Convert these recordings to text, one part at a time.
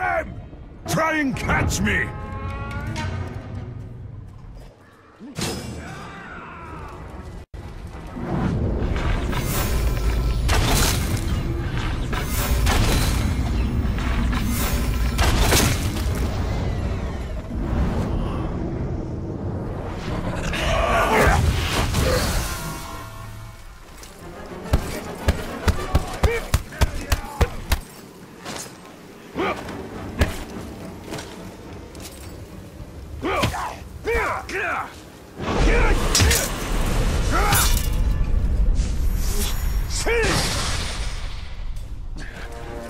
Them! Try and catch me!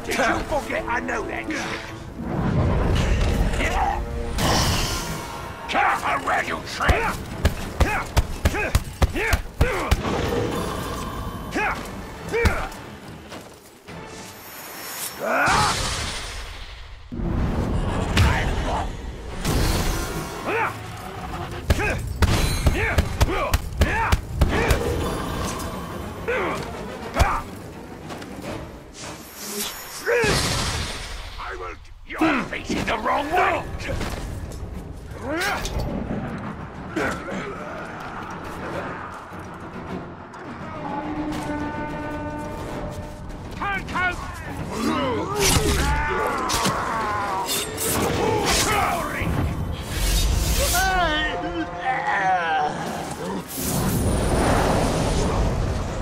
Did you forget I know that? Careful where you tread! I You're facing the wrong way!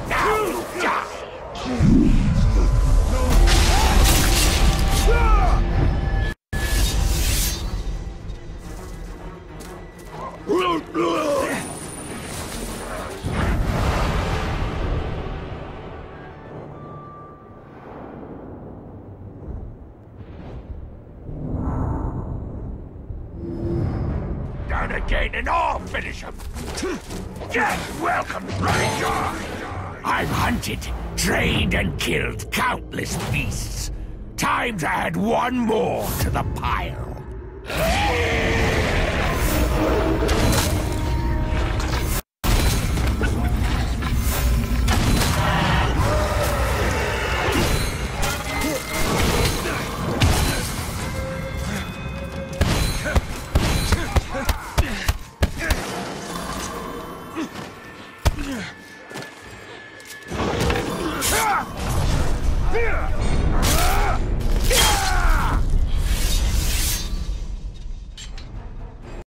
Now you die! Again and I'll finish him! Yes, welcome, Ranger! I've hunted, trained, and killed countless beasts. Time to add one more to the pile.